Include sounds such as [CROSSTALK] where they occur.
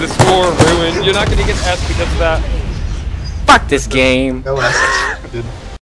the score ruined. You're not gonna get S because of that. Fuck this game. No S. [LAUGHS]